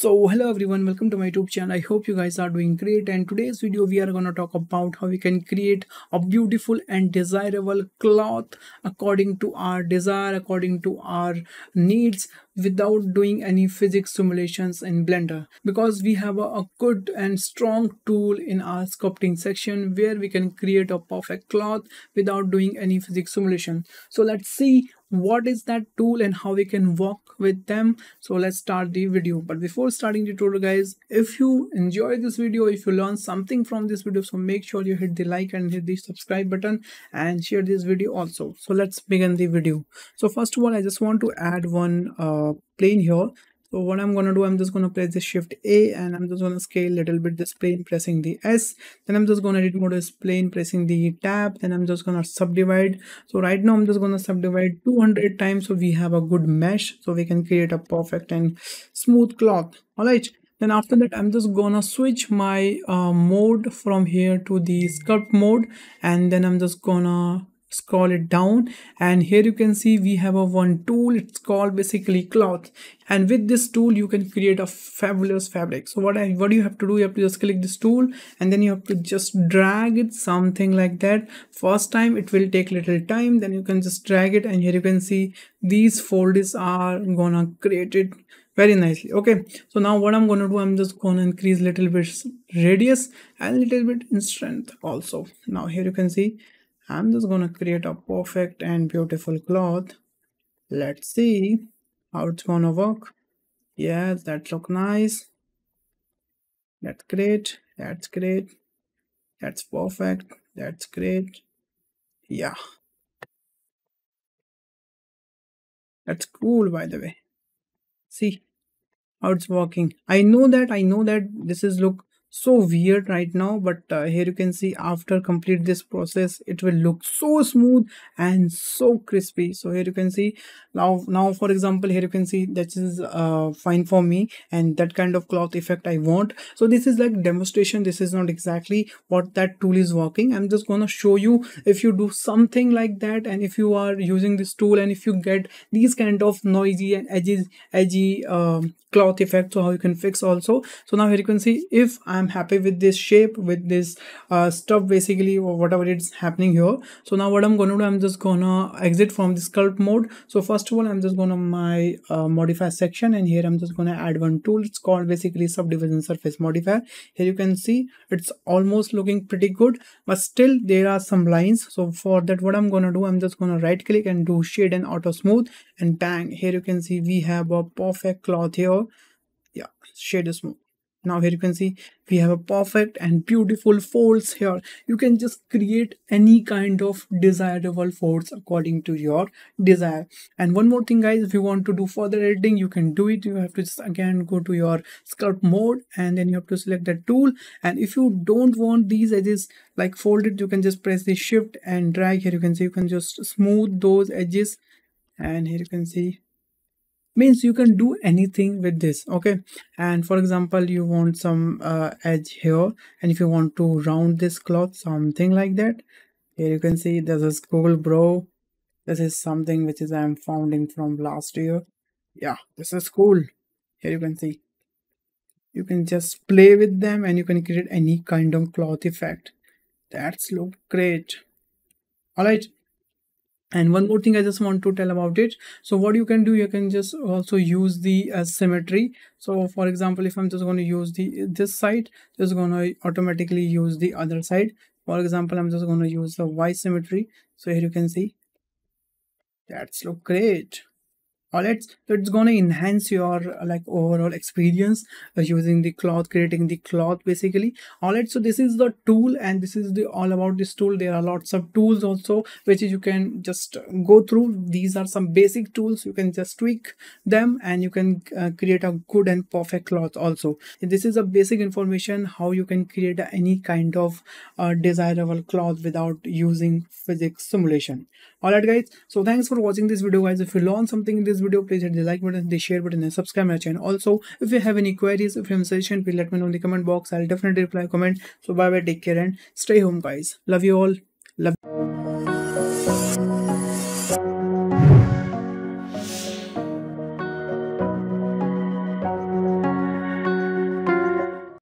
so hello everyone welcome to my youtube channel. I hope you guys are doing great. And today's video we are going to talk about how we can create a beautiful and desirable cloth according to our desire according to our needs without doing any physics simulations in blender. Because we have a, good and strong tool in our sculpting section where we can create a perfect cloth without doing any physics simulation. So let's see what is that tool and how we can work with them. So let's start the video. But before starting the tutorial guys if you enjoy this video if you learn something from this video so make sure you hit the like and hit the subscribe button and share this video also. So let's begin the video. So first of all i just want to add one uh, plane here so what I'm gonna do, I'm just gonna press the shift A and I'm just gonna scale a little bit this plane pressing the S. Then I'm just gonna edit mode this plane pressing the tab. Then I'm just gonna subdivide. So right now I'm just gonna subdivide 200 times so we have a good mesh so we can create a perfect and smooth cloth. Alright. Then after that, I'm just gonna switch my uh, mode from here to the sculpt mode and then I'm just gonna scroll it down. And here you can see we have a one tool. It's called basically cloth. And with this tool you can create a fabulous fabric. So what i what you have to do you have to just click this tool and then you have to just drag it something like that. First time it will take little time. Then you can just drag it and here you can see these folders are gonna create it very nicely. Okay. So now what i'm gonna do i'm just gonna increase little bit radius and little bit in strength also. Now here you can see I'm just gonna create a perfect and beautiful cloth. Let's see how it's gonna work. Yeah, that look nice. That's great. That's great. That's perfect. That's great. Yeah. That's cool by the way. See how it's working. I know that i know that this is look so weird right now but uh, here you can see after complete this process it will look so smooth and so crispy. So here you can see now now for example here you can see that is uh, fine for me and that kind of cloth effect i want. So this is like demonstration. This is not exactly what that tool is working. I'm just gonna show you if you do something like that and if you are using this tool and if you get these kind of noisy and edgy edgy um, cloth effect so how you can fix also. So now here you can see if i'm happy with this shape with this uh, stuff basically or whatever it's happening here. So now what i'm gonna do i'm just gonna exit from the sculpt mode. So first of all i'm just gonna my uh, modify section and here i'm just gonna add one tool. It's called basically subdivision surface modifier. Here you can see it's almost looking pretty good but still there are some lines. So for that what i'm gonna do i'm just gonna right click and do shade and auto smooth and bang here you can see we have a perfect cloth here. Yeah shade is smooth now here you can see we have a perfect and beautiful folds here. You can just create any kind of desirable folds according to your desire. And one more thing guys if you want to do further editing you can do it. You have to just again go to your sculpt mode and then you have to select that tool. And if you don't want these edges like folded you can just press the shift and drag. Here you can see you can just smooth those edges. And here you can see means you can do anything with this okay? And for example you want some uh, edge here and if you want to round this cloth something like that. Here you can see this is cool bro. This is something which is i'm founding from last year. Yeah this is cool. Here you can see. You can just play with them and you can create any kind of cloth effect. That's look great. All right and one more thing i just want to tell about it. So what you can do you can just also use the uh, symmetry. So for example if i'm just going to use the this side just going to automatically use the other side. For example i'm just going to use the y symmetry. So here you can see. That's look great right so it's going to enhance your like overall experience uh, using the cloth creating the cloth basically. All right so this is the tool and this is the all about this tool. There are lots of tools also which you can just go through. These are some basic tools. You can just tweak them and you can uh, create a good and perfect cloth also. This is a basic information how you can create any kind of uh, desirable cloth without using physics simulation all right guys. So thanks for watching this video guys. If you learned something in this this video please hit the like button the share button and subscribe my channel. Also if you have any queries if you have suggestion please let me know in the comment box. I'll definitely reply comment. So bye bye take care and stay home guys. Love you all. Love